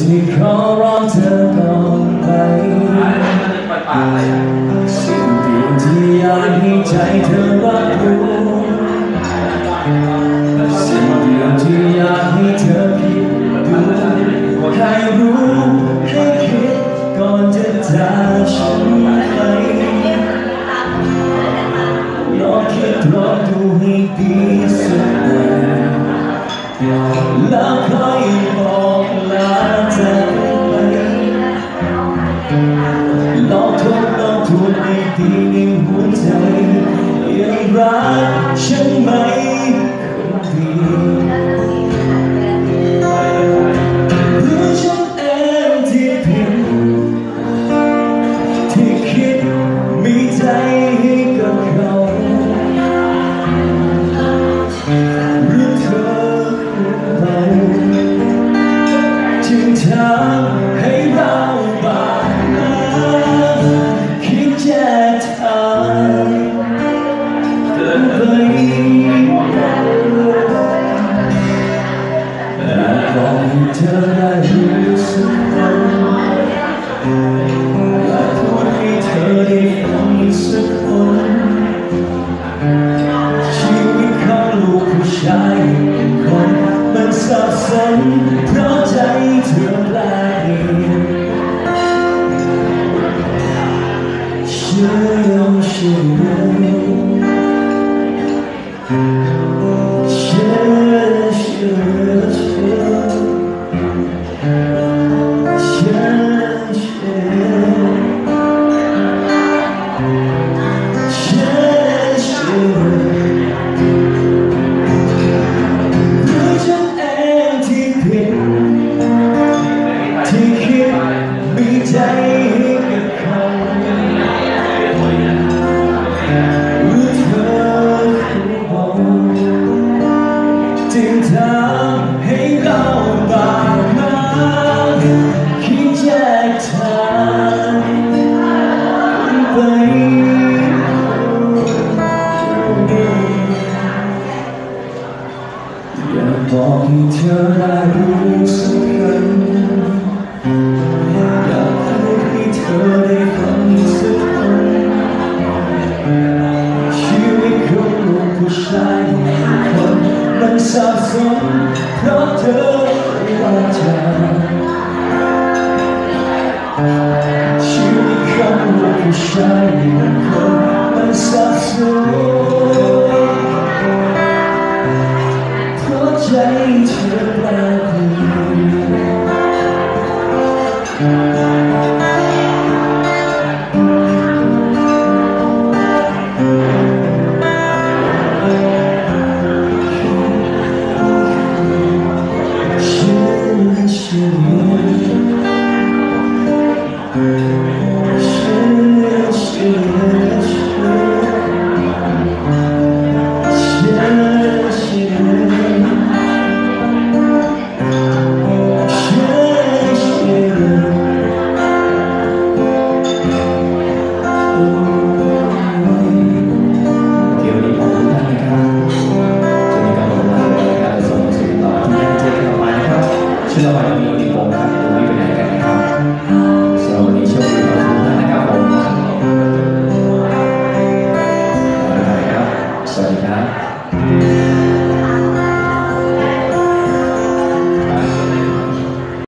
ที่ขอร้องเธอต่อไปสิ่งเดียวที่อยากให้ใจเธอรับรู้สิ่งเดียวที่อยากให้เธอคิดดูให้รู้ให้คิดก่อนจะจากฉันไปลองคิดลองดูให้ดีสักหน่อยแล้ว ทวนในดีในหัวใจยังรักฉันไหมคนดี เธอได้ยินฉันฟังและพูดให้เธอได้ฟังสักคนชีวิตของลูกชายคนมันสับสนเพราะใจเธอแปลกเชื่อยอมเชื่อ มันสั Thank you. Yeah.